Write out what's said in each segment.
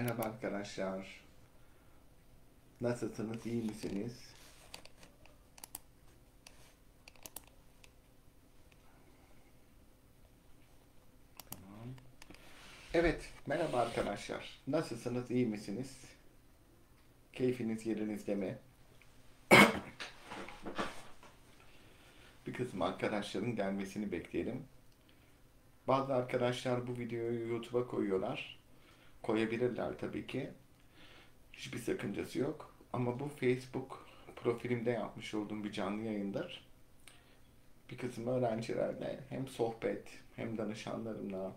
Merhaba arkadaşlar. Nasılsınız? İyi misiniz? Tamam. Evet, merhaba arkadaşlar. Nasılsınız? İyi misiniz? Keyfiniz yerinizde mi? Bir kısım arkadaşların gelmesini bekleyelim. Bazı arkadaşlar bu videoyu YouTube'a koyuyorlar. Koyabilirler tabii ki. Hiçbir sakıncası yok. Ama bu Facebook profilimde yapmış olduğum bir canlı yayındır. Bir kısım öğrencilerle hem sohbet hem danışanlarımla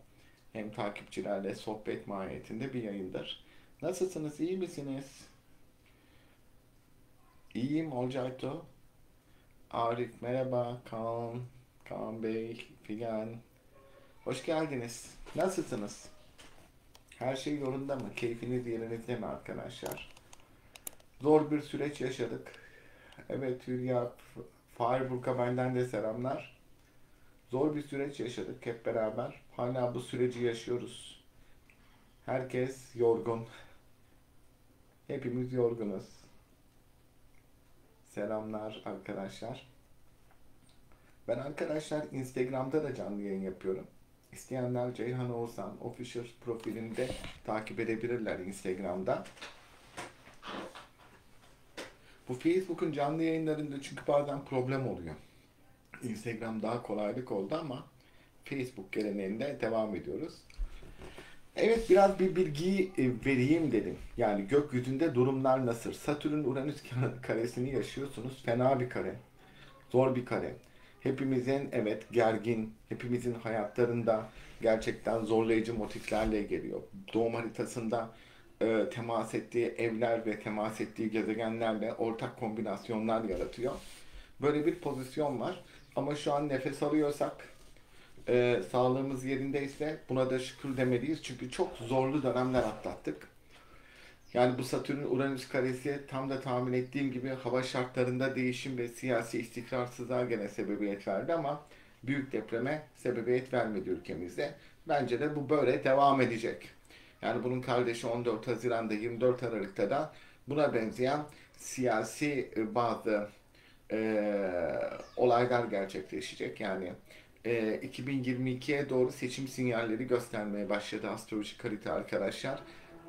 hem takipçilerle sohbet mahiyetinde bir yayındır. Nasılsınız? İyi misiniz? İyiyim Olcayto. Arif merhaba. Kaan, Kaan Bey, Figen. Hoş geldiniz. Nasılsınız? Her şey yolunda mı? Keyfiniz yerinizde mi arkadaşlar? Zor bir süreç yaşadık. Evet Hülya, Fireburg'a benden de selamlar. Zor bir süreç yaşadık hep beraber. Hala bu süreci yaşıyoruz. Herkes yorgun. Hepimiz yorgunuz. Selamlar arkadaşlar. Ben arkadaşlar Instagram'da da canlı yayın yapıyorum. İsteyenler Ceyhan Oğuzhan Official profilinde takip edebilirler Instagram'da. Bu Facebook'un canlı yayınlarında çünkü bazen problem oluyor. Instagram daha kolaylık oldu ama Facebook geleneğinde devam ediyoruz. Evet biraz bir bilgiyi e, vereyim dedim. Yani gökyüzünde durumlar nasıl? Satürn Uranüs karesini yaşıyorsunuz. Fena bir kare. Zor bir kare. Hepimizin evet gergin, hepimizin hayatlarında gerçekten zorlayıcı motiflerle geliyor. Doğum haritasında e, temas ettiği evler ve temas ettiği gezegenlerle ortak kombinasyonlar yaratıyor. Böyle bir pozisyon var. Ama şu an nefes alıyorsak, e, sağlığımız yerindeyse buna da şükür demeliyiz. Çünkü çok zorlu dönemler atlattık. Yani bu Satürn Uranüs karesi tam da tahmin ettiğim gibi hava şartlarında değişim ve siyasi istikrarsızlığa gene sebebiyet verdi ama büyük depreme sebebiyet vermedi ülkemizde. Bence de bu böyle devam edecek. Yani bunun kardeşi 14 Haziran'da 24 Aralık'ta da buna benzeyen siyasi e, bazı e, olaylar gerçekleşecek. Yani e, 2022'ye doğru seçim sinyalleri göstermeye başladı astrolojik harita arkadaşlar.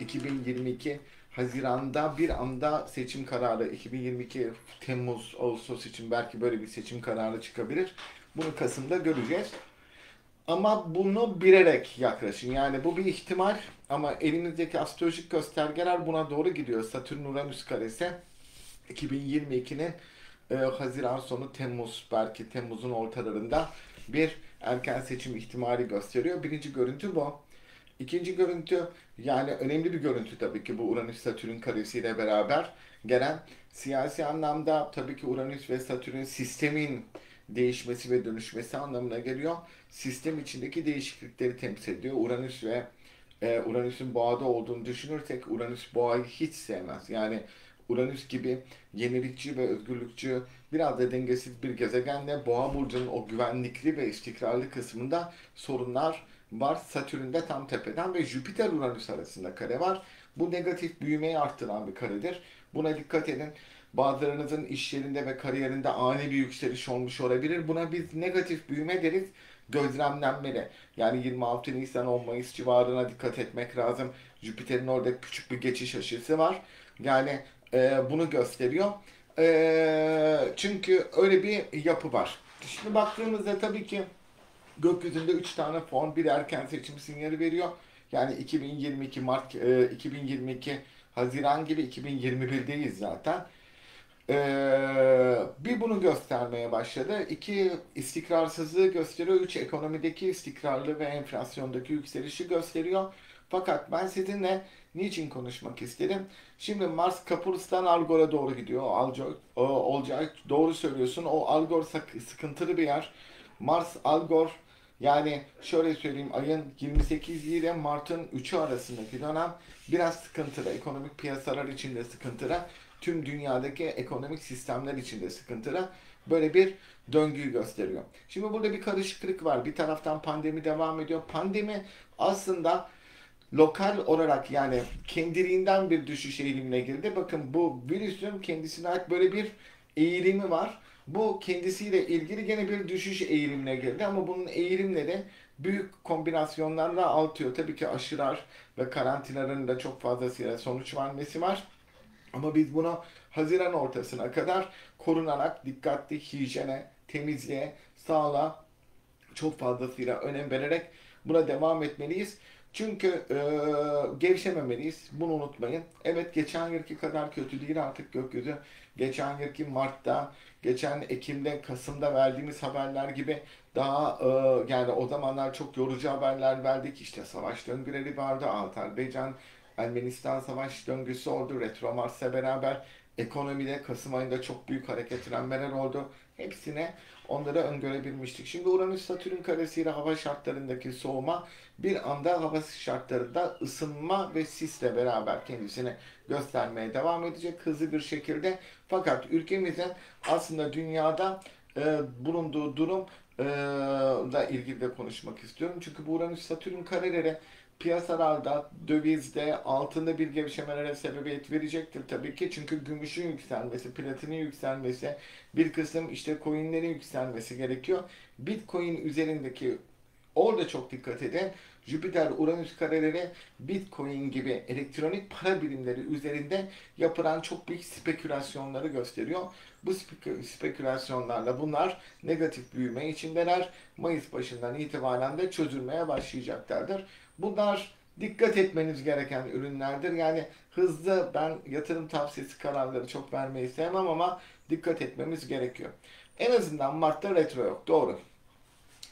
2022 Haziran'da bir anda seçim kararı 2022 Temmuz Ağustos için belki böyle bir seçim kararı çıkabilir. Bunu Kasım'da göreceğiz. Ama bunu bilerek yaklaşın. Yani bu bir ihtimal ama elinizdeki astrolojik göstergeler buna doğru gidiyor. Satürn Uranüs karesi 2022'nin e, Haziran sonu Temmuz belki Temmuz'un ortalarında bir erken seçim ihtimali gösteriyor. Birinci görüntü bu. İkinci görüntü yani önemli bir görüntü tabii ki bu Uranüs Satürn karesiyle beraber gelen siyasi anlamda tabii ki Uranüs ve Satürn sistemin değişmesi ve dönüşmesi anlamına geliyor. Sistem içindeki değişiklikleri temsil ediyor. Uranüs ve e, Uranüs'ün boğada olduğunu düşünürsek Uranüs boğayı hiç sevmez. Yani Uranüs gibi yenilikçi ve özgürlükçü biraz da dengesiz bir gezegenle boğa burcunun o güvenlikli ve istikrarlı kısmında sorunlar var. Satürn'de tam tepeden ve Jüpiter Uranüs arasında kare var. Bu negatif büyümeyi arttıran bir karedir. Buna dikkat edin. Bazılarınızın iş yerinde ve kariyerinde ani bir yükseliş olmuş olabilir. Buna biz negatif büyüme deriz. Gözlemlenmeli. Yani 26 Nisan 10 Mayıs civarına dikkat etmek lazım. Jüpiter'in orada küçük bir geçiş aşısı var. Yani e, bunu gösteriyor. E, çünkü öyle bir yapı var. Şimdi baktığımızda tabii ki gökyüzünde 3 tane fon bir erken seçim sinyali veriyor. Yani 2022 Mart, e, 2022 Haziran gibi 2021'deyiz zaten. Ee, bir bunu göstermeye başladı. İki istikrarsızlığı gösteriyor. Üç ekonomideki istikrarlı ve enflasyondaki yükselişi gösteriyor. Fakat ben sizinle niçin konuşmak istedim? Şimdi Mars Kapurus'tan Algor'a doğru gidiyor. Algor, Olcay doğru söylüyorsun. O Algor sıkıntılı bir yer. Mars Algor yani şöyle söyleyeyim ayın 28 ile Mart'ın 3'ü arasındaki dönem biraz sıkıntılı. Ekonomik piyasalar içinde sıkıntılı tüm dünyadaki ekonomik sistemler içinde sıkıntılı böyle bir döngüyü gösteriyor. Şimdi burada bir karışıklık var. Bir taraftan pandemi devam ediyor. Pandemi aslında lokal olarak yani kendiliğinden bir düşüş eğilimine girdi. Bakın bu virüsün kendisine ait böyle bir eğilimi var. Bu kendisiyle ilgili gene bir düşüş eğilimine girdi ama bunun eğilimleri büyük kombinasyonlarla artıyor. Tabii ki aşılar ve karantinaların da çok fazlasıyla sonuç vermesi var. Ama biz bunu Haziran ortasına kadar korunarak dikkatli hijyene, temizliğe, sağlığa çok fazlasıyla önem vererek buna devam etmeliyiz. Çünkü e, gevşememeliyiz. Bunu unutmayın. Evet geçen yılki kadar kötü değil artık gökyüzü. Geçen yılki Mart'ta, geçen Ekim'de, Kasım'da verdiğimiz haberler gibi daha e, yani o zamanlar çok yorucu haberler verdik. İşte savaş döngüleri vardı. Azerbaycan, Ermenistan savaş döngüsü oldu. Retro Mars'la beraber ekonomide Kasım ayında çok büyük hareketlenmeler oldu. Hepsine onları öngörebilmiştik. Şimdi Uranüs Satürn karesiyle hava şartlarındaki soğuma bir anda hava şartlarında ısınma ve sisle beraber kendisini göstermeye devam edecek hızlı bir şekilde. Fakat ülkemizin aslında dünyada e, bulunduğu durum e, da ilgili de konuşmak istiyorum. Çünkü bu Uranüs Satürn kareleri piyasalarda, dövizde, altında bir gevşemelere sebebiyet verecektir tabii ki. Çünkü gümüşün yükselmesi, platinin yükselmesi, bir kısım işte coinlerin yükselmesi gerekiyor. Bitcoin üzerindeki orada çok dikkat edin. Jüpiter, Uranüs kareleri Bitcoin gibi elektronik para birimleri üzerinde yapılan çok büyük spekülasyonları gösteriyor. Bu spekülasyonlarla bunlar negatif büyüme içindeler. Mayıs başından itibaren de çözülmeye başlayacaklardır. Bunlar dikkat etmeniz gereken ürünlerdir. Yani hızlı ben yatırım tavsiyesi kararları çok vermeyi sevmem ama dikkat etmemiz gerekiyor. En azından Mart'ta retro yok. Doğru.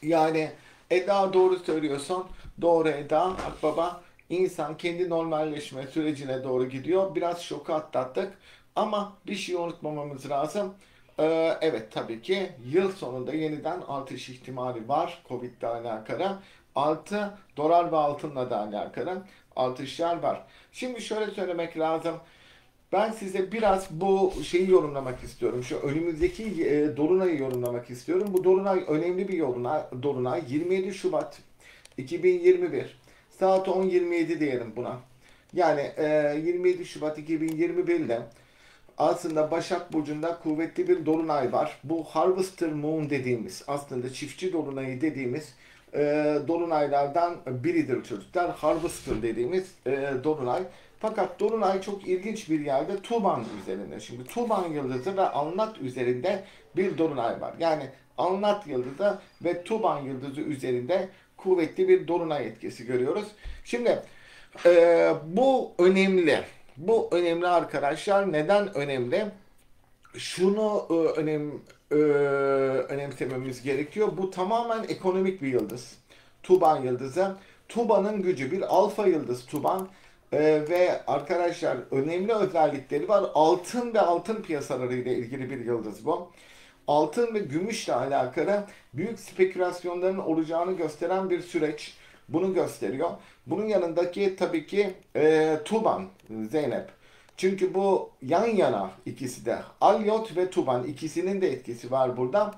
Yani Eda doğru söylüyorsun. Doğru Eda. Akbaba insan kendi normalleşme sürecine doğru gidiyor. Biraz şoku atlattık. Ama bir şey unutmamamız lazım. Ee, evet tabii ki yıl sonunda yeniden artış ihtimali var Covid ile alakalı. Artı dolar ve altınla da alakalı artışlar var. Şimdi şöyle söylemek lazım. Ben size biraz bu şeyi yorumlamak istiyorum. Şu önümüzdeki e, Dolunay'ı yorumlamak istiyorum. Bu Dolunay önemli bir Dolunay. Dolunay 27 Şubat 2021 saat 10.27 diyelim buna. Yani e, 27 Şubat 2021'de aslında Başak Burcu'nda kuvvetli bir dolunay var. Bu Harvester Moon dediğimiz aslında çiftçi dolunayı dediğimiz e, dolunaylardan biridir çocuklar. Harvester dediğimiz e, dolunay. Fakat dolunay çok ilginç bir yerde Tuban üzerinde. Şimdi Tuban yıldızı ve Anlat üzerinde bir dolunay var. Yani Anlat yıldızı ve Tuban yıldızı üzerinde kuvvetli bir dolunay etkisi görüyoruz. Şimdi e, bu önemli. Bu önemli arkadaşlar. Neden önemli? Şunu e, önem e, önemsememiz gerekiyor. Bu tamamen ekonomik bir yıldız. Tuban yıldızı. Tuban'ın gücü bir alfa yıldız Tuban. Ee, ve arkadaşlar önemli özellikleri var. Altın ve altın piyasaları ile ilgili bir yıldız bu. Altın ve gümüşle alakalı büyük spekülasyonların olacağını gösteren bir süreç. Bunu gösteriyor. Bunun yanındaki tabii ki e, Tuban, Zeynep. Çünkü bu yan yana ikisi de. Alyot ve Tuban ikisinin de etkisi var burada.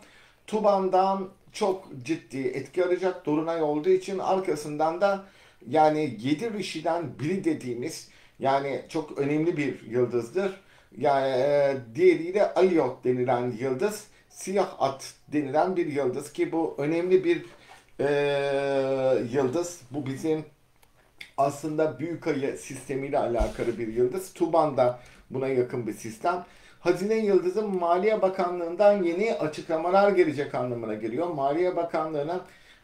Tuban'dan çok ciddi etki arayacak Dolunay olduğu için arkasından da yani yedi rişiden biri dediğimiz yani çok önemli bir yıldızdır. Yani e, diğeriyle Alyot denilen yıldız, siyah at denilen bir yıldız ki bu önemli bir e, yıldız. Bu bizim aslında büyük ayı sistemiyle alakalı bir yıldız. Tuban da buna yakın bir sistem. Hazine Yıldızı Maliye Bakanlığı'ndan yeni açıklamalar gelecek anlamına geliyor. Maliye Bakanlığı'nın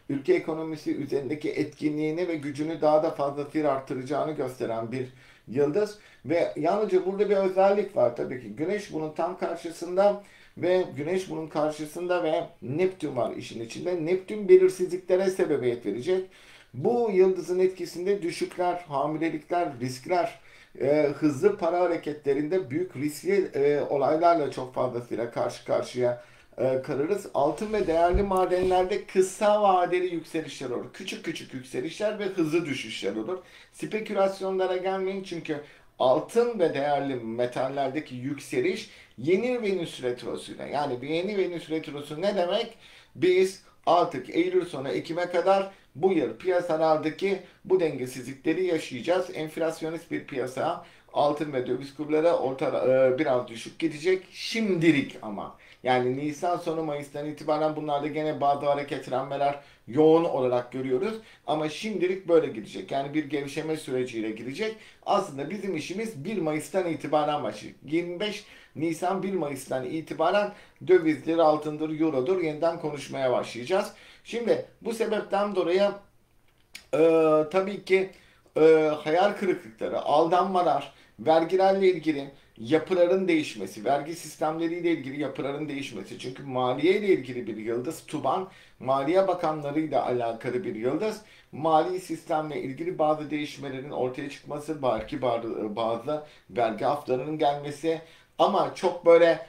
ülke ekonomisi üzerindeki etkinliğini ve gücünü daha da fazlasıyla arttıracağını gösteren bir yıldız. Ve yalnızca burada bir özellik var tabii ki. Güneş bunun tam karşısında ve Güneş bunun karşısında ve Neptün var işin içinde. Neptün belirsizliklere sebebiyet verecek. Bu yıldızın etkisinde düşükler, hamilelikler, riskler, e, hızlı para hareketlerinde büyük riskli e, olaylarla çok fazlasıyla karşı karşıya e, kalırız. Altın ve değerli madenlerde kısa vadeli yükselişler olur. Küçük küçük yükselişler ve hızlı düşüşler olur. Spekülasyonlara gelmeyin çünkü altın ve değerli metallerdeki yükseliş yeni Venüs retrosuyla. Yani bir yeni Venüs retrosu ne demek? Biz artık Eylül sonu Ekim'e kadar bu yıl piyasalardaki bu dengesizlikleri yaşayacağız. Enflasyonist bir piyasa altın ve döviz kurları orta, e, biraz düşük gidecek. Şimdilik ama. Yani Nisan sonu Mayıs'tan itibaren bunlarda gene bazı hareketlenmeler yoğun olarak görüyoruz. Ama şimdilik böyle gidecek. Yani bir gevşeme süreciyle gidecek. Aslında bizim işimiz 1 Mayıs'tan itibaren başlıyor. 25 Nisan 1 Mayıs'tan itibaren dövizdir, altındır, eurodur yeniden konuşmaya başlayacağız. Şimdi bu sebepten dolayı e, tabii ki e, hayal kırıklıkları, aldanmalar, vergilerle ilgili yapıların değişmesi, vergi sistemleriyle ilgili yapıların değişmesi. Çünkü maliye ile ilgili bir yıldız, TUBAN, Maliye Bakanlarıyla alakalı bir yıldız. Mali sistemle ilgili bazı değişmelerin ortaya çıkması, belki bazı vergi haftalarının gelmesi ama çok böyle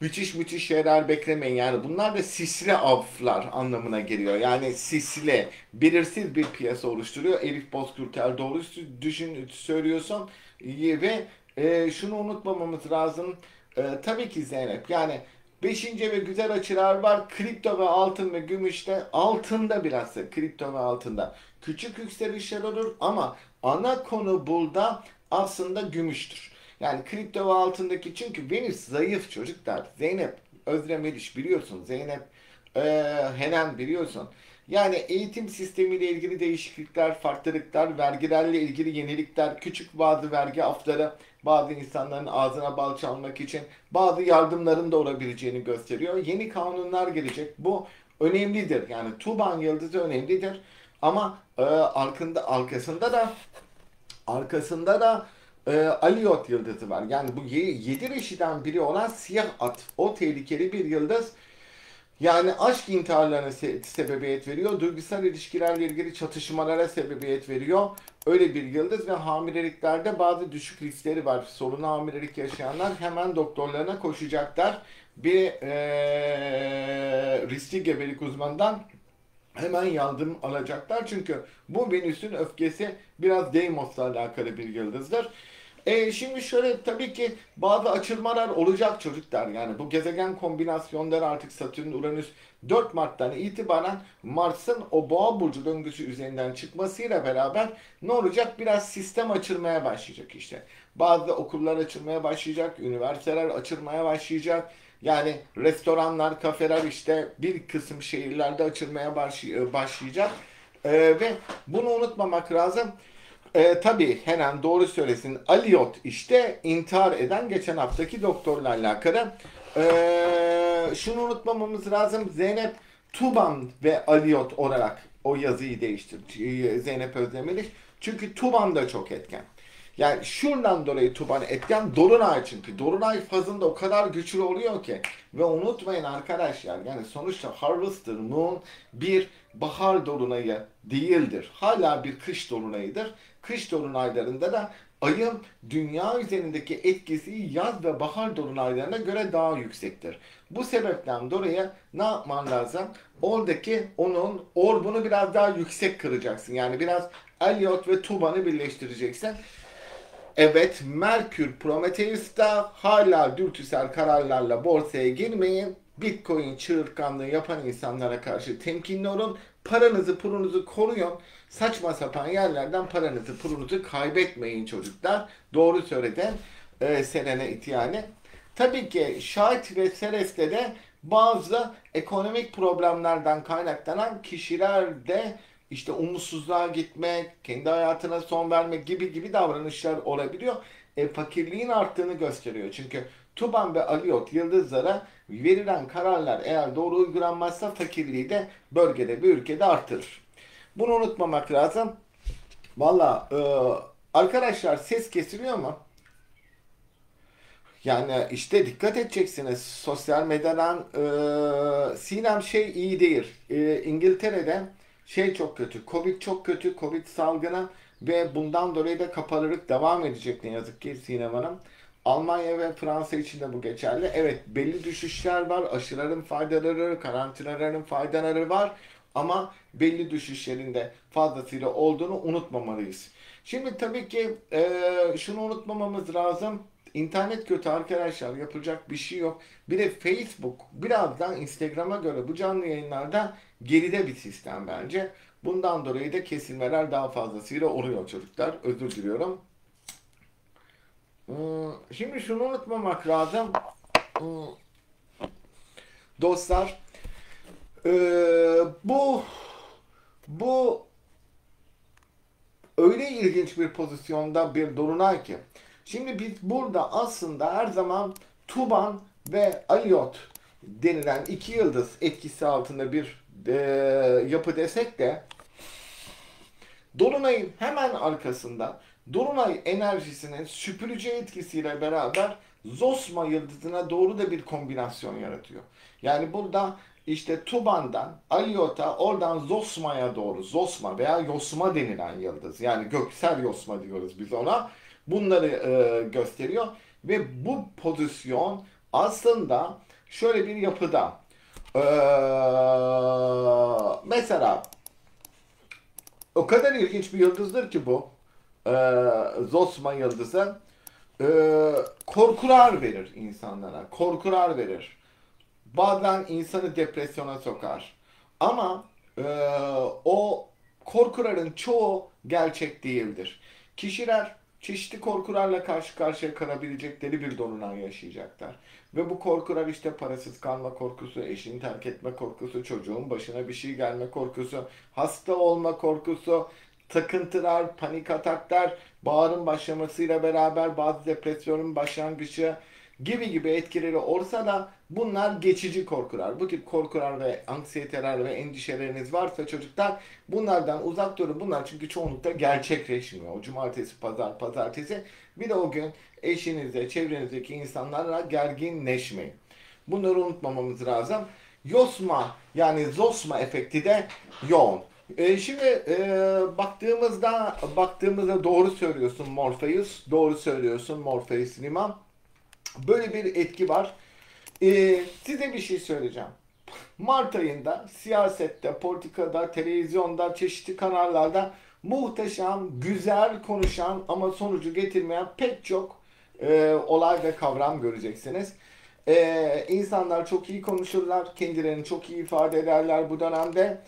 müthiş müthiş şeyler beklemeyin. Yani bunlar da sisli avlar anlamına geliyor. Yani sisli, belirsiz bir piyasa oluşturuyor. Elif Bozkürtel doğru düşün, söylüyorsun. Ve e, şunu unutmamamız lazım. E, tabii ki Zeynep yani Beşinci ve güzel açılar var. Kripto ve altın ve gümüşte. Altında bilhassa kripto ve altında. Küçük yükselişler olur ama ana konu burada aslında gümüştür. Yani kripto ve altındaki çünkü Venüs zayıf çocuklar. Zeynep Özlem Eliş biliyorsun. Zeynep e, Henen biliyorsun. Yani eğitim sistemiyle ilgili değişiklikler, farklılıklar, vergilerle ilgili yenilikler, küçük bazı vergi afları bazı insanların ağzına bal çalmak için bazı yardımların da olabileceğini gösteriyor. Yeni kanunlar gelecek. Bu önemlidir. Yani Tuban yıldızı önemlidir. Ama e, arkında, arkasında da arkasında da e, Aliyot yıldızı var. Yani bu yedi reşiden biri olan siyah at. O tehlikeli bir yıldız. Yani aşk intiharlarına se sebebiyet veriyor. Duygusal ilişkilerle ilgili çatışmalara sebebiyet veriyor. Öyle bir yıldız ve hamileliklerde bazı düşük riskleri var. Sorunlu hamilelik yaşayanlar hemen doktorlarına koşacaklar. Bir ee, riskli gebelik uzmanından hemen yardım alacaklar. Çünkü bu Venüs'ün öfkesi biraz Deimos'la alakalı bir yıldızdır. E, şimdi şöyle tabii ki bazı açılmalar olacak çocuklar. Yani bu gezegen kombinasyonları artık Satürn, Uranüs 4 Mart'tan itibaren Mars'ın o boğa burcu döngüsü üzerinden çıkmasıyla beraber ne olacak? Biraz sistem açılmaya başlayacak işte. Bazı okullar açılmaya başlayacak, üniversiteler açılmaya başlayacak. Yani restoranlar, kafeler işte bir kısım şehirlerde açılmaya başlayacak. Ee, ve bunu unutmamak lazım. E, tabii Henan doğru söylesin. Aliyot işte intihar eden geçen haftaki doktorla alakalı. E, şunu unutmamamız lazım. Zeynep Tuban ve Aliyot olarak o yazıyı değiştirdi. Zeynep Özdemir. Çünkü Tuban da çok etken. Yani şuradan dolayı Tuban etken Dolunay çünkü. Dolunay fazında o kadar güçlü oluyor ki. Ve unutmayın arkadaşlar yani sonuçta Harvester Moon bir bahar dolunayı değildir. Hala bir kış dolunayıdır. Kış dolunaylarında da ayın dünya üzerindeki etkisi yaz ve bahar dolunaylarına göre daha yüksektir. Bu sebepten dolayı ne yapman lazım? Oradaki onun orbunu biraz daha yüksek kıracaksın. Yani biraz Elliot ve Tuban'ı birleştireceksin. Evet, Merkür Prometheus'ta hala dürtüsel kararlarla borsaya girmeyin. Bitcoin çığırtkanlığı yapan insanlara karşı temkinli olun. Paranızı pulunuzu koruyun. Saçma sapan yerlerden paranızı pulunuzu kaybetmeyin çocuklar. Doğru söyledin e, Selene İtiyane. Tabii ki Şahit ve Seres'te de bazı ekonomik problemlerden kaynaklanan kişiler de işte umutsuzluğa gitmek, kendi hayatına son vermek gibi gibi davranışlar olabiliyor. E, fakirliğin arttığını gösteriyor. Çünkü Tuban ve Aliyot yıldızlara verilen kararlar eğer doğru uygulanmazsa fakirliği de bölgede bir ülkede artırır. Bunu unutmamak lazım. Valla e, arkadaşlar ses kesiliyor mu? Yani işte dikkat edeceksiniz. Sosyal medyadan e, Sinem şey iyi değil. E, İngiltere'de şey çok kötü. Covid çok kötü. Covid salgını ve bundan dolayı da kapalılık devam edecek ne yazık ki Sinem Hanım. Almanya ve Fransa için de bu geçerli. Evet belli düşüşler var. Aşıların faydaları, karantinaların faydaları var. Ama belli düşüşlerin de fazlasıyla olduğunu unutmamalıyız. Şimdi tabii ki e, şunu unutmamamız lazım. İnternet kötü arkadaşlar yapacak bir şey yok. Bir de Facebook birazdan Instagram'a göre bu canlı yayınlarda geride bir sistem bence. Bundan dolayı da kesilmeler daha fazlasıyla oluyor çocuklar. Özür diliyorum. Hmm, Şimdi şunu unutmamak lazım. Hmm, Dostlar, eee, bu bu öyle ilginç bir pozisyonda bir Dolunay ki. Şimdi biz burada aslında her zaman Tuban ve Aliyot denilen iki yıldız etkisi altında bir eee, yapı desek de Dolunay'ın hemen arkasında Dolunay enerjisinin süpürücü etkisiyle beraber Zosma yıldızına doğru da bir kombinasyon yaratıyor. Yani burada işte Tuban'dan Aliyot'a oradan Zosma'ya doğru Zosma veya Yosma denilen yıldız yani göksel Yosma diyoruz biz ona bunları e, gösteriyor ve bu pozisyon aslında şöyle bir yapıda Ee, mesela o kadar ilginç bir yıldızdır ki bu. Ee, Zosma yıldızı. Ee, korkular verir insanlara. Korkular verir. Bazen insanı depresyona sokar. Ama e, o korkuların çoğu gerçek değildir. Kişiler çeşitli korkularla karşı karşıya kalabilecekleri bir dolunay yaşayacaklar. Ve bu korkular işte parasız kalma korkusu, eşini terk etme korkusu, çocuğun başına bir şey gelme korkusu, hasta olma korkusu, takıntılar, panik ataklar, bağrın başlamasıyla beraber bazı depresyonun başlangıcı gibi gibi etkileri olsa da bunlar geçici korkular. Bu tip korkular ve anksiyeteler ve endişeleriniz varsa çocuklar bunlardan uzak durun. Bunlar çünkü çoğunlukla gerçekleşmiyor. Cumartesi, pazar, pazartesi bir de o gün eşinizle, çevrenizdeki insanlarla gerginleşmeyin. Bunları unutmamamız lazım. Yosma yani Zosma efekti de yoğun. E, şimdi e, baktığımızda baktığımızda doğru söylüyorsun Morpheus. Doğru söylüyorsun Morpheus Liman. Böyle bir etki var. E, size bir şey söyleyeceğim. Mart ayında siyasette, politikada, televizyonda, çeşitli kanallarda muhteşem, güzel konuşan ama sonucu getirmeyen pek çok e, olay ve kavram göreceksiniz. E, insanlar çok iyi konuşurlar, kendilerini çok iyi ifade ederler bu dönemde.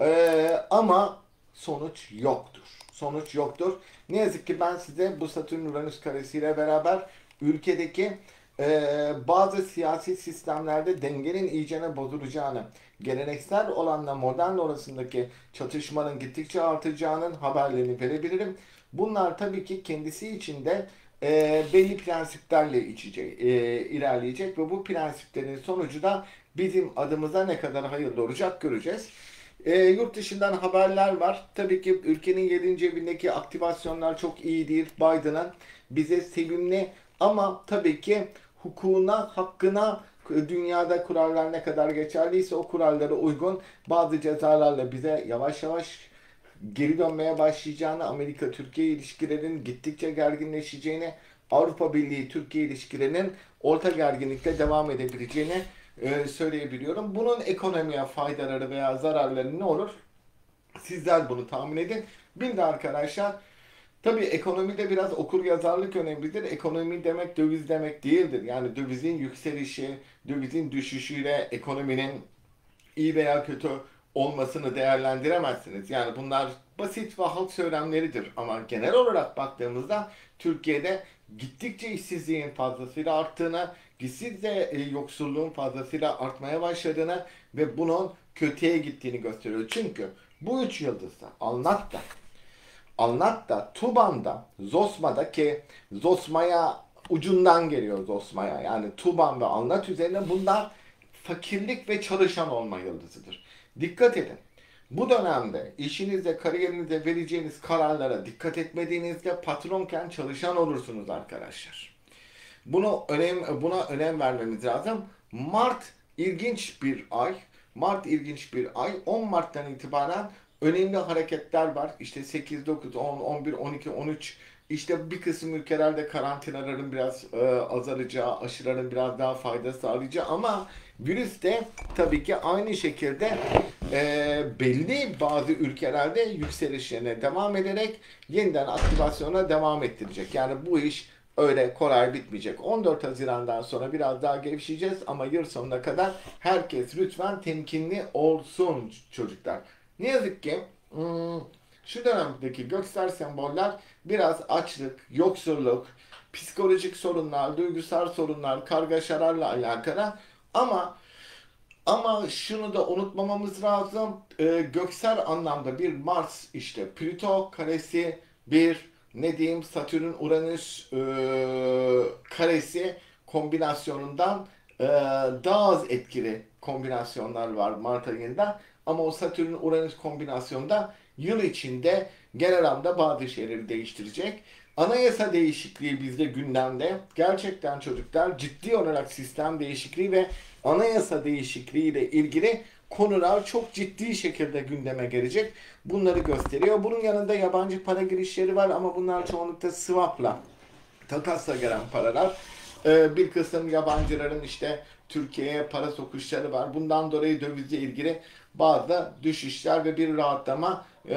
E, ama sonuç yoktur. Sonuç yoktur. Ne yazık ki ben size bu Satürn-Uranüs karesiyle beraber ülkedeki e, bazı siyasi sistemlerde dengenin iyicene bozulacağını, geleneksel olanla modern arasındaki çatışmanın gittikçe artacağının haberlerini verebilirim. Bunlar tabii ki kendisi içinde e, belli prensiplerle içecek, e, ilerleyecek ve bu prensiplerin sonucu da bizim adımıza ne kadar hayırlı olacak göreceğiz. E, yurt dışından haberler var. Tabii ki ülkenin 7. evindeki aktivasyonlar çok iyi değil. Biden'ın bize sevimli ama tabii ki hukukuna, hakkına dünyada kurallar ne kadar geçerliyse o kurallara uygun bazı cezalarla bize yavaş yavaş geri dönmeye başlayacağını, Amerika-Türkiye ilişkilerinin gittikçe gerginleşeceğini, Avrupa Birliği-Türkiye ilişkilerinin orta gerginlikte devam edebileceğini e, söyleyebiliyorum. Bunun ekonomiye faydaları veya zararları ne olur? Sizler bunu tahmin edin. Bir de arkadaşlar Tabii ekonomide biraz okur yazarlık önemlidir. Ekonomi demek döviz demek değildir. Yani dövizin yükselişi, dövizin düşüşüyle ekonominin iyi veya kötü olmasını değerlendiremezsiniz. Yani bunlar basit ve halk söylemleridir. Ama genel olarak baktığımızda Türkiye'de gittikçe işsizliğin fazlasıyla arttığını, gittikçe e, yoksulluğun fazlasıyla artmaya başladığını ve bunun kötüye gittiğini gösteriyor. Çünkü bu üç yıldızda, anlat da, anlat da, Tuban'da, Zosma'da ki Zosma'ya ucundan geliyor Zosma'ya. Yani Tuban ve anlat üzerine bunlar fakirlik ve çalışan olma yıldızıdır. Dikkat edin. Bu dönemde işinizde, kariyerinizde vereceğiniz kararlara dikkat etmediğinizde patronken çalışan olursunuz arkadaşlar. Bunu önem buna önem vermemiz lazım. Mart ilginç bir ay. Mart ilginç bir ay. 10 Mart'tan itibaren önemli hareketler var. İşte 8, 9, 10, 11, 12, 13 işte bir kısım ülkelerde karantinaların biraz e, azalacağı, aşıların biraz daha fayda sağlayacağı ama virüs de tabii ki aynı şekilde e, belli bazı ülkelerde yükselişlerine devam ederek yeniden aktivasyona devam ettirecek. Yani bu iş öyle kolay bitmeyecek. 14 Haziran'dan sonra biraz daha gevşeyeceğiz ama yıl sonuna kadar herkes lütfen temkinli olsun çocuklar. Ne yazık ki hmm, şu dönemdeki göksel semboller biraz açlık, yoksulluk, psikolojik sorunlar, duygusal sorunlar, kargaşalarla alakalı ama ama şunu da unutmamamız lazım. E, göksel anlamda bir Mars işte Plüto karesi bir ne diyeyim Satürn Uranüs e, karesi kombinasyonundan e, daha az etkili kombinasyonlar var Mart ayında. Ama o Satürn Uranüs kombinasyonda yıl içinde genel anlamda bazı şeyleri değiştirecek. Anayasa değişikliği bizde gündemde. Gerçekten çocuklar ciddi olarak sistem değişikliği ve anayasa değişikliği ile ilgili konular çok ciddi şekilde gündeme gelecek. Bunları gösteriyor. Bunun yanında yabancı para girişleri var ama bunlar çoğunlukla swap'la takasla gelen paralar. Ee, bir kısım yabancıların işte Türkiye'ye para sokuşları var. Bundan dolayı dövizle ilgili bazı düşüşler ve bir rahatlama e,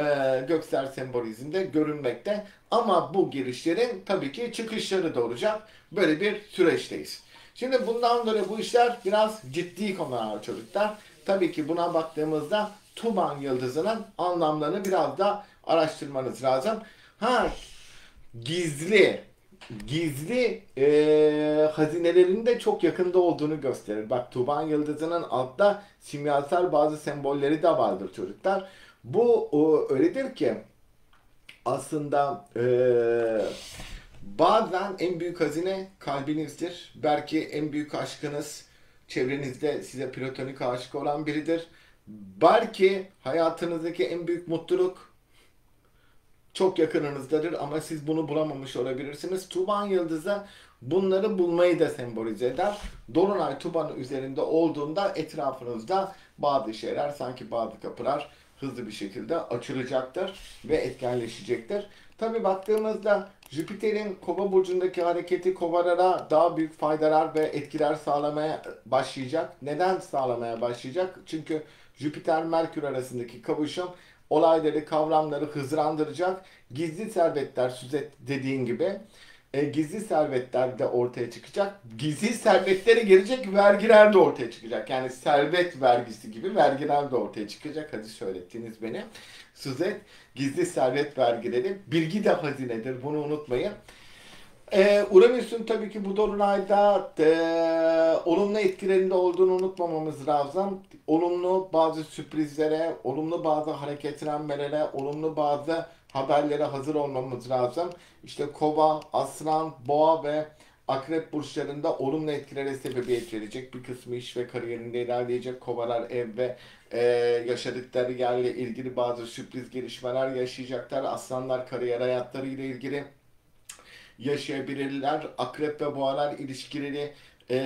göksel sembolizmde görünmekte. Ama bu girişlerin tabii ki çıkışları da olacak. Böyle bir süreçteyiz. Şimdi bundan dolayı bu işler biraz ciddi konular çocuklar. Tabii ki buna baktığımızda Tuban yıldızının anlamlarını biraz da araştırmanız lazım. Ha gizli gizli e, hazinelerin de çok yakında olduğunu gösterir. Bak Tuban yıldızının altta simyasal bazı sembolleri de vardır çocuklar. Bu o, öyledir ki aslında e, bazen en büyük hazine kalbinizdir. Belki en büyük aşkınız çevrenizde size platonik aşık olan biridir. Belki hayatınızdaki en büyük mutluluk çok yakınınızdadır ama siz bunu bulamamış olabilirsiniz. Tuban yıldızı bunları bulmayı da sembolize eder. Dolunay Tuban üzerinde olduğunda etrafınızda bazı şeyler sanki bazı kapılar hızlı bir şekilde açılacaktır ve etkenleşecektir. Tabi baktığımızda Jüpiter'in kova burcundaki hareketi kovalara daha büyük faydalar ve etkiler sağlamaya başlayacak. Neden sağlamaya başlayacak? Çünkü Jüpiter-Merkür arasındaki kavuşum olayları, kavramları hızlandıracak. Gizli servetler, Süzet dediğin gibi e, gizli servetler de ortaya çıkacak. Gizli servetleri gelecek, vergiler de ortaya çıkacak. Yani servet vergisi gibi vergiler de ortaya çıkacak. Hadi söylettiniz beni. Suzet, gizli servet vergileri. Bilgi de hazinedir, bunu unutmayın. Ee, Uranüs'ün tabii ki bu dolunayda e, olumlu etkilerinde olduğunu unutmamamız lazım. Olumlu bazı sürprizlere, olumlu bazı hareketlenmelere, olumlu bazı haberlere hazır olmamız lazım. İşte kova, aslan, boğa ve akrep burçlarında olumlu etkilere sebebiyet verecek. Bir kısmı iş ve kariyerinde ilerleyecek. Kovalar ev ve e, yaşadıkları yerle ilgili bazı sürpriz gelişmeler yaşayacaklar. Aslanlar kariyer hayatları ile ilgili yaşayabilirler. Akrep ve boğalar ilişkileri e,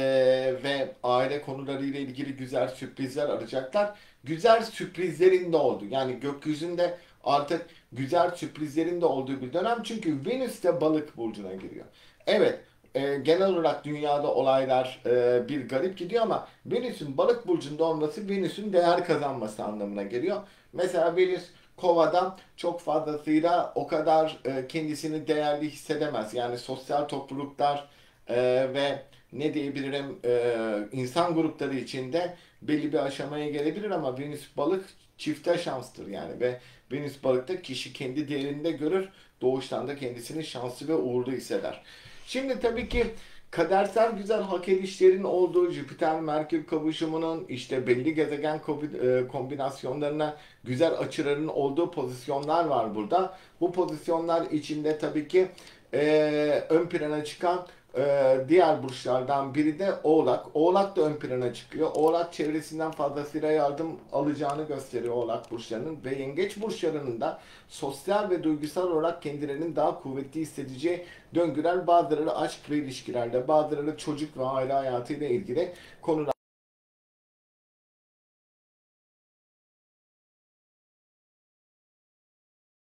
ve aile konuları ile ilgili güzel sürprizler arayacaklar. Güzel sürprizlerin de oldu. Yani gökyüzünde artık güzel sürprizlerin de olduğu bir dönem. Çünkü Venüs de balık burcuna giriyor. Evet e, genel olarak dünyada olaylar e, bir garip gidiyor ama Venüs'ün balık burcunda olması Venüs'ün değer kazanması anlamına geliyor. Mesela Venüs Kova'dan çok fazlasıyla o kadar e, kendisini değerli hissedemez. Yani sosyal topluluklar e, ve ne diyebilirim e, insan grupları içinde belli bir aşamaya gelebilir ama Venüs balık çifte şanstır yani ve Venüs balıkta kişi kendi değerinde görür doğuştan da kendisini şanslı ve uğurlu hisseder. Şimdi tabii ki kadersel güzel hak edişlerin olduğu Jüpiter-Merkür kavuşumunun işte belli gezegen e, kombinasyonlarına güzel açıların olduğu pozisyonlar var burada. Bu pozisyonlar içinde tabii ki e, ön plana çıkan ee, diğer burçlardan biri de Oğlak. Oğlak da ön plana çıkıyor. Oğlak çevresinden fazlasıyla yardım alacağını gösteriyor Oğlak burçlarının ve Yengeç burçlarının da sosyal ve duygusal olarak kendilerinin daha kuvvetli hissedeceği döngüler bazıları aşk ve ilişkilerde, bazıları çocuk ve aile hayatıyla ilgili konular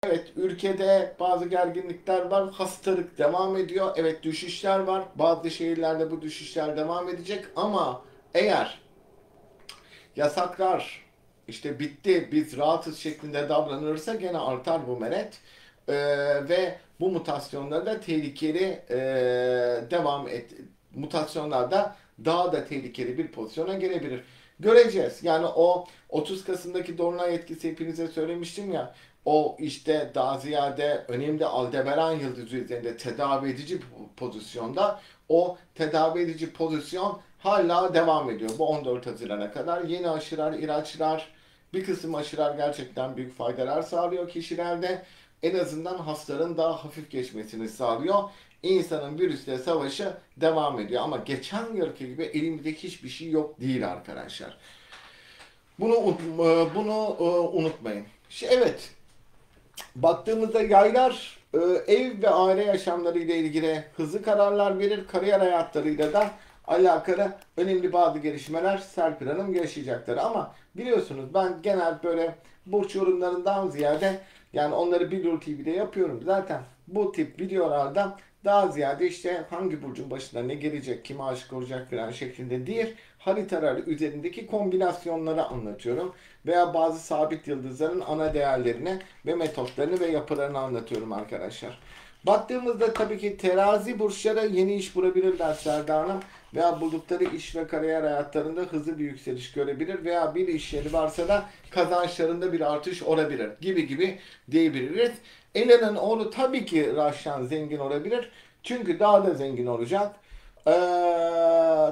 Evet ülkede bazı gerginlikler var. Hastalık devam ediyor. Evet düşüşler var. Bazı şehirlerde bu düşüşler devam edecek ama eğer yasaklar işte bitti biz rahatız şeklinde davranırsa gene artar bu meret. Ee, ve bu mutasyonlar da tehlikeli e, devam et mutasyonlarda daha da tehlikeli bir pozisyona gelebilir. Göreceğiz. Yani o 30 Kasım'daki Dolunay etkisi hepinize söylemiştim ya. O işte daha ziyade önemli Aldebaran yıldızı üzerinde tedavi edici pozisyonda o tedavi edici pozisyon hala devam ediyor. Bu 14 Haziran'a kadar yeni aşılar, ilaçlar, bir kısım aşılar gerçekten büyük faydalar sağlıyor kişilerde. En azından hastaların daha hafif geçmesini sağlıyor. İnsanın virüsle savaşı devam ediyor. Ama geçen yılki gibi elimizde hiçbir şey yok değil arkadaşlar. Bunu e, bunu e, unutmayın. Evet. Baktığımızda yaylar e, ev ve aile yaşamları ile ilgili hızlı kararlar verir. Kariyer hayatlarıyla da alakalı önemli bazı gelişmeler Serpil Hanım yaşayacaklar. Ama biliyorsunuz ben genel böyle burç yorumlarından ziyade yani onları Billur TV'de yapıyorum. Zaten bu tip videolarda daha ziyade işte hangi burcun başına ne gelecek, kime aşık olacak falan şeklinde değil, haritalar üzerindeki kombinasyonları anlatıyorum. Veya bazı sabit yıldızların ana değerlerini ve metotlarını ve yapılarını anlatıyorum arkadaşlar. Baktığımızda tabii ki terazi burçlara yeni iş bulabilirler Serdar Hanım veya buldukları iş ve kariyer hayatlarında hızlı bir yükseliş görebilir veya bir iş yeri varsa da kazançlarında bir artış olabilir gibi gibi diyebiliriz. Ela'nın oğlu tabii ki Raşyan zengin olabilir. Çünkü daha da zengin olacak. Ee,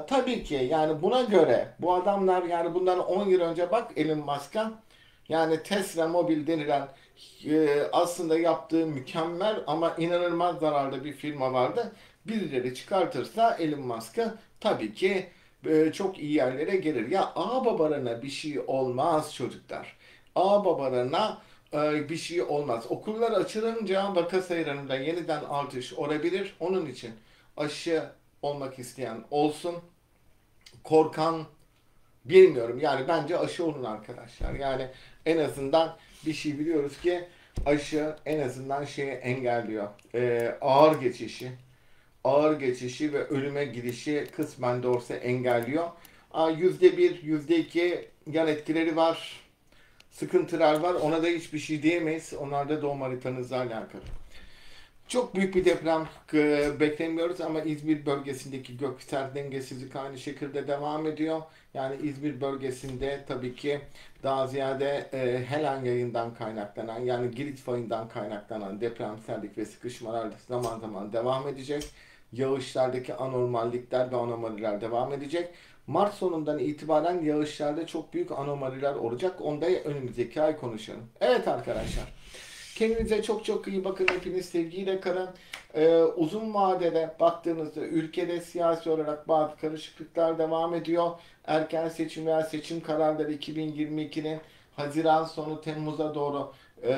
tabii ki yani buna göre bu adamlar yani bundan 10 yıl önce bak Elon Musk'a yani Tesla Mobil denilen e, aslında yaptığı mükemmel ama inanılmaz zararlı bir firma vardı. Birileri çıkartırsa Elon Musk'a tabii ki e, çok iyi yerlere gelir. Ya A babalarına bir şey olmaz çocuklar. A babalarına e, bir şey olmaz. Okullar açılınca vaka sayılarında yeniden artış olabilir. Onun için aşı olmak isteyen olsun. Korkan bilmiyorum. Yani bence aşı olun arkadaşlar. Yani en azından bir şey biliyoruz ki aşı en azından şeyi engelliyor. Ee, ağır geçişi ağır geçişi ve ölüme gidişi kısmen de olsa engelliyor. Yüzde bir, yüzde iki yan etkileri var. Sıkıntılar var. Ona da hiçbir şey diyemeyiz. Onlar da doğum haritanızla alakalı. Çok büyük bir deprem beklemiyoruz ama İzmir bölgesindeki göksel dengesizlik aynı şekilde devam ediyor. Yani İzmir bölgesinde tabii ki daha ziyade e, Helen yayından kaynaklanan yani Girit fayından kaynaklanan depremsellik ve sıkışmalar zaman zaman devam edecek yağışlardaki anormallikler ve anomaliler devam edecek. Mart sonundan itibaren yağışlarda çok büyük anomaliler olacak. Onda önümüzdeki ay konuşalım. Evet arkadaşlar. Kendinize çok çok iyi bakın. Hepiniz sevgiyle kalın. Ee, uzun vadede baktığınızda ülkede siyasi olarak bazı karışıklıklar devam ediyor. Erken seçim veya seçim kararları 2022'nin Haziran sonu Temmuz'a doğru e,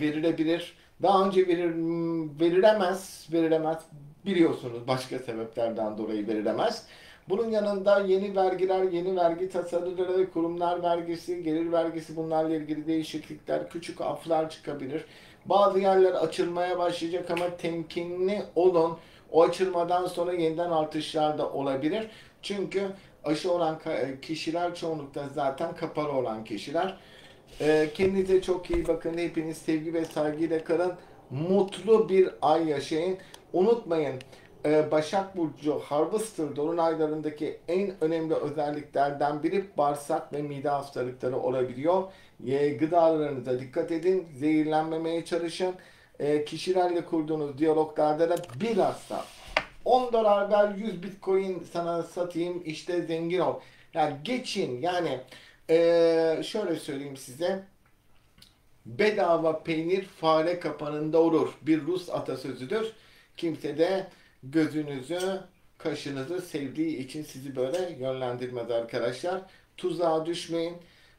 verilebilir. Daha önce verir, verilemez, verilemez biliyorsunuz başka sebeplerden dolayı verilemez. Bunun yanında yeni vergiler, yeni vergi tasarıları, kurumlar vergisi, gelir vergisi bunlarla ilgili değişiklikler, küçük aflar çıkabilir. Bazı yerler açılmaya başlayacak ama temkinli olun. O açılmadan sonra yeniden artışlar da olabilir. Çünkü aşı olan kişiler çoğunlukla zaten kapalı olan kişiler. Ee, kendinize çok iyi bakın. Hepiniz sevgi ve saygıyla kalın. Mutlu bir ay yaşayın. Unutmayın e, Başak Burcu Harvester dolunaylarındaki en önemli özelliklerden biri bağırsak ve mide hastalıkları olabiliyor. E, gıdalarınıza dikkat edin. Zehirlenmemeye çalışın. E, kişilerle kurduğunuz diyaloglarda da bilhassa 10 dolar ver 100 bitcoin sana satayım işte zengin ol. Yani geçin yani e, şöyle söyleyeyim size bedava peynir fare kapanında olur. Bir Rus atasözüdür. Kimse de gözünüzü, kaşınızı sevdiği için sizi böyle yönlendirmez arkadaşlar. Tuzağa düşmeyin.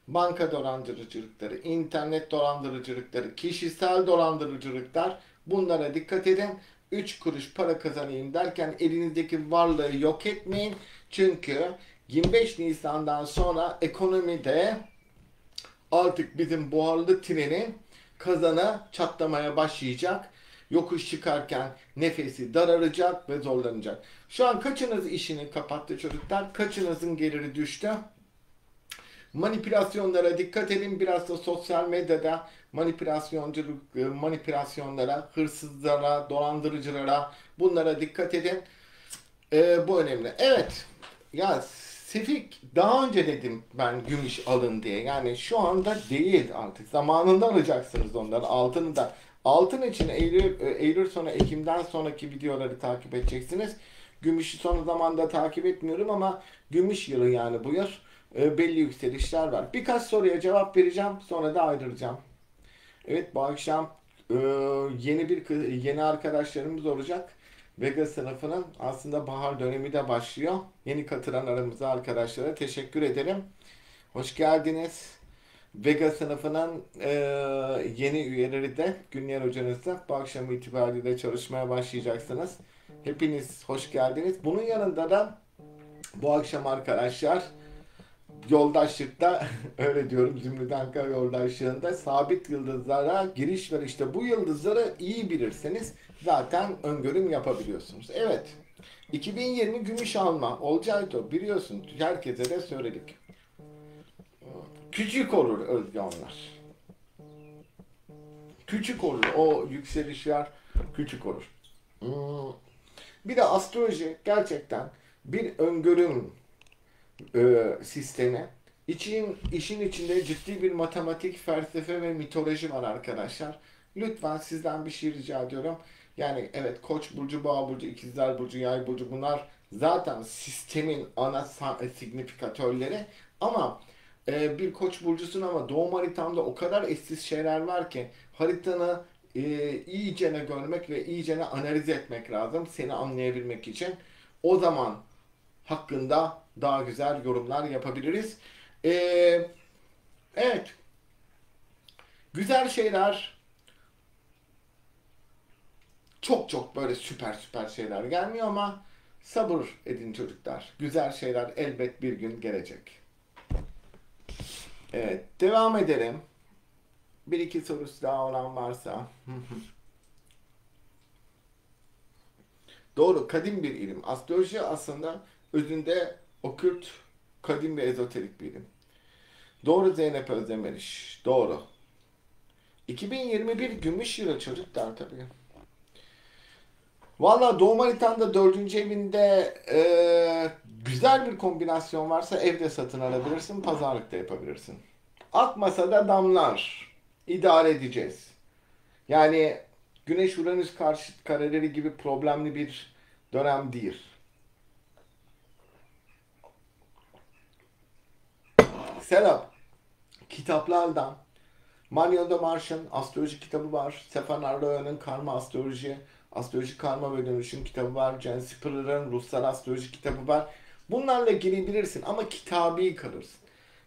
Banka dolandırıcılıkları, internet dolandırıcılıkları, kişisel dolandırıcılıklar bunlara dikkat edin. 3 kuruş para kazanayım derken elinizdeki varlığı yok etmeyin. Çünkü 25 Nisan'dan sonra ekonomide artık bizim buharlı treni kazana çatlamaya başlayacak yokuş çıkarken nefesi dararacak ve zorlanacak. Şu an kaçınız işini kapattı çocuklar? Kaçınızın geliri düştü? Manipülasyonlara dikkat edin. Biraz da sosyal medyada manipülasyonculuk, e, manipülasyonlara, hırsızlara, dolandırıcılara bunlara dikkat edin. Ee, bu önemli. Evet. Ya Sefik daha önce dedim ben gümüş alın diye. Yani şu anda değil artık. Zamanında alacaksınız onları. Altını da. Altın için Eylül, e, Eylül sonu Ekim'den sonraki videoları takip edeceksiniz. Gümüşü son zamanda takip etmiyorum ama gümüş yılı yani bu yıl e, belli yükselişler var. Birkaç soruya cevap vereceğim sonra da ayrılacağım. Evet bu akşam e, yeni bir yeni arkadaşlarımız olacak. Vega sınıfının aslında bahar dönemi de başlıyor. Yeni katılan aramıza arkadaşlara teşekkür ederim. Hoş geldiniz. Vega sınıfının e, yeni üyeleri de Günyer hocanızla bu akşam itibariyle çalışmaya başlayacaksınız. Hepiniz hoş geldiniz. Bunun yanında da bu akşam arkadaşlar yoldaşlıkta öyle diyorum Zümrüt Ankara yoldaşlığında sabit yıldızlara giriş var. İşte bu yıldızları iyi bilirseniz zaten öngörüm yapabiliyorsunuz. Evet. 2020 gümüş alma olacaktı biliyorsun. Herkese de söyledik. Küçük olur Özge onlar. Küçük olur. O yükselişler küçük olur. Hmm. Bir de astroloji gerçekten bir öngörüm e, sistemi. İçin, işin içinde ciddi bir matematik, felsefe ve mitoloji var arkadaşlar. Lütfen sizden bir şey rica ediyorum. Yani evet Koç burcu, Boğa burcu, İkizler burcu, Yay burcu bunlar zaten sistemin ana signifikatörleri ama e, bir Koç burcusun ama doğum haritamda o kadar eşsiz şeyler var ki haritanı e, iyicene görmek ve iyicene analiz etmek lazım seni anlayabilmek için. O zaman hakkında daha güzel yorumlar yapabiliriz. Ee, evet. Güzel şeyler çok çok böyle süper süper şeyler gelmiyor ama sabır edin çocuklar. Güzel şeyler elbet bir gün gelecek. Evet, devam edelim. Bir iki sorusu daha olan varsa. Doğru, kadim bir ilim. Astroloji aslında özünde okült, kadim ve ezoterik bir ilim. Doğru Zeynep Özdemiriş. Doğru. 2021 gümüş yılı çocuklar tabii. Valla doğum haritanda dördüncü evinde e, güzel bir kombinasyon varsa evde satın alabilirsin, pazarlıkta yapabilirsin. Akmasa da damlar. İdare edeceğiz. Yani Güneş Uranüs karşıt kareleri gibi problemli bir dönem değil. Selam. Kitaplardan Mario de Martian astroloji kitabı var. Stefan Arroyo'nun Karma Astroloji, Astroloji Karma ve Dönüşüm kitabı var. Jen Spirer'ın Ruhsal Astroloji kitabı var. Bunlarla girebilirsin ama kitabi kalırsın.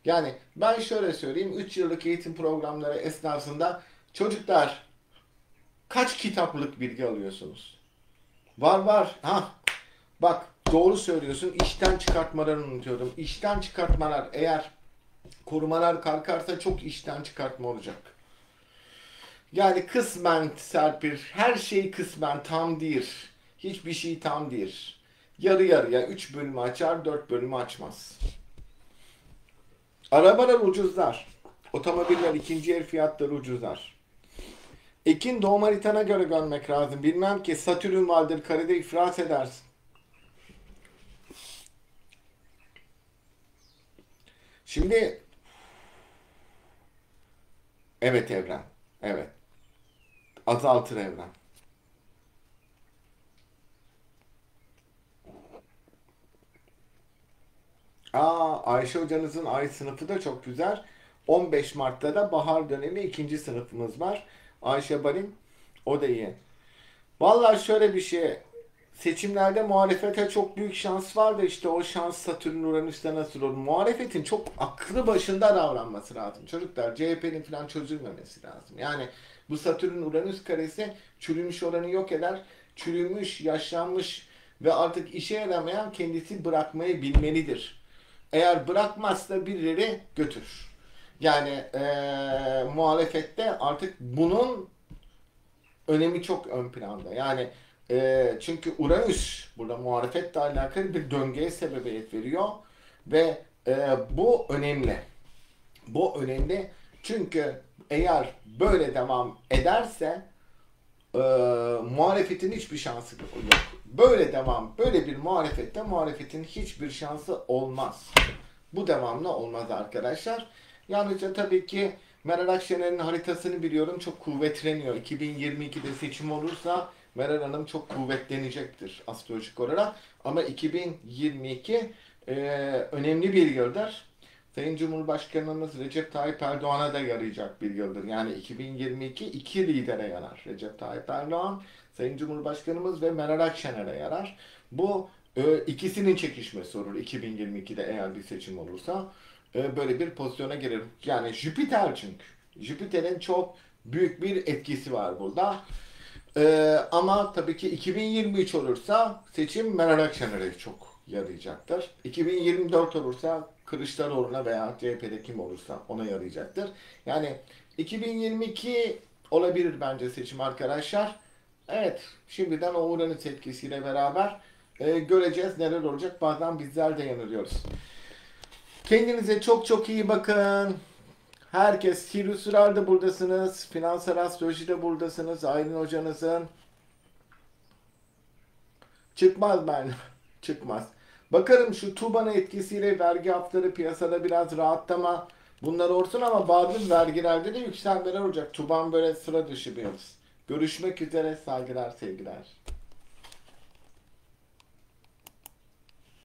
Yani ben şöyle söyleyeyim. 3 yıllık eğitim programları esnasında çocuklar kaç kitaplık bilgi alıyorsunuz? Var var. Ha. Bak doğru söylüyorsun. İşten çıkartmaları unutuyorum. İşten çıkartmalar eğer korumalar kalkarsa çok işten çıkartma olacak. Yani kısmen Serpir, her şey kısmen tam değil. Hiçbir şey tam değil. Yarı yarıya 3 bölümü açar, 4 bölümü açmaz. Arabalar ucuzlar. Otomobiller ikinci el fiyatları ucuzlar. Ekin doğum haritana göre görmek lazım. Bilmem ki Satürn vardır karede iflas edersin. Şimdi Evet evren. Evet. Azaltır evren. Aa, Ayşe hocanızın ay sınıfı da çok güzel. 15 Mart'ta da bahar dönemi ikinci sınıfımız var. Ayşe Barin. O da iyi. Vallahi şöyle bir şey seçimlerde muhalefete çok büyük şans var da işte o şans Satürn Uranüs'te nasıl olur? Muhalefetin çok aklı başında davranması lazım. Çocuklar CHP'nin falan çözülmemesi lazım. Yani bu Satürn Uranüs karesi çürümüş olanı yok eder. Çürümüş, yaşlanmış ve artık işe yaramayan kendisi bırakmayı bilmelidir. Eğer bırakmazsa birileri götürür. Yani ee, muhalefette artık bunun önemi çok ön planda. Yani e, çünkü Uranüs burada muhalefetle alakalı bir döngüye sebebiyet veriyor ve e, bu önemli. Bu önemli. Çünkü eğer böyle devam ederse e, muhalefetin hiçbir şansı yok. Böyle devam, böyle bir muhalefette muhalefetin hiçbir şansı olmaz. Bu devamlı olmaz arkadaşlar. Yalnızca tabii ki Meral Akşener'in haritasını biliyorum çok kuvvetleniyor. 2022'de seçim olursa Meral Hanım çok kuvvetlenecektir astrolojik olarak. Ama 2022 e, önemli bir yıldır. Sayın Cumhurbaşkanımız Recep Tayyip Erdoğan'a da yarayacak bir yıldır. Yani 2022 iki lidere yarar. Recep Tayyip Erdoğan, Sayın Cumhurbaşkanımız ve Meral Akşener'e yarar. Bu e, ikisinin çekişmesi olur 2022'de eğer bir seçim olursa. E, böyle bir pozisyona gelir. Yani Jüpiter çünkü. Jüpiter'in çok büyük bir etkisi var burada. E, ama tabii ki 2023 olursa seçim Meral Akşener'e çok yarayacaktır. 2024 olursa Kılıçdaroğlu'na veya CHP'de kim olursa ona yarayacaktır. Yani 2022 olabilir bence seçim arkadaşlar. Evet, şimdiden o Uranüs etkisiyle beraber e, göreceğiz neler olacak. Bazen bizler de yanılıyoruz. Kendinize çok çok iyi bakın. Herkes Sirius Urar'da buradasınız. Finansal Astroloji'de buradasınız. Aylin hocanızın. Çıkmaz ben. Çıkmaz. Bakarım şu Tuban'ın etkisiyle vergi haftaları piyasada biraz rahatlama bunlar olsun ama bazı vergilerde de yükselmeler olacak. Tuban böyle sıra dışı bir yıldız. Görüşmek üzere saygılar sevgiler.